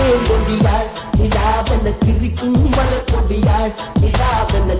தேன் கொடியாள் நிலாவென கிழிக்கும் மலர் கொடியாள் நிலாவென